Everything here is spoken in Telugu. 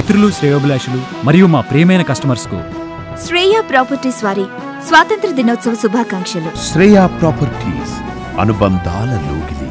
మిత్రులు శ్రేయోభిలాషులు మరియు మా ప్రియమైన కస్టమర్స్కు శ్రేయ ప్రాపర్టీస్ వారి స్వాతంత్ర దినోత్సవ శుభాకాంక్షలు. శ్రేయా ప్రాపర్టీస్ అనుబంధాల లోగిలి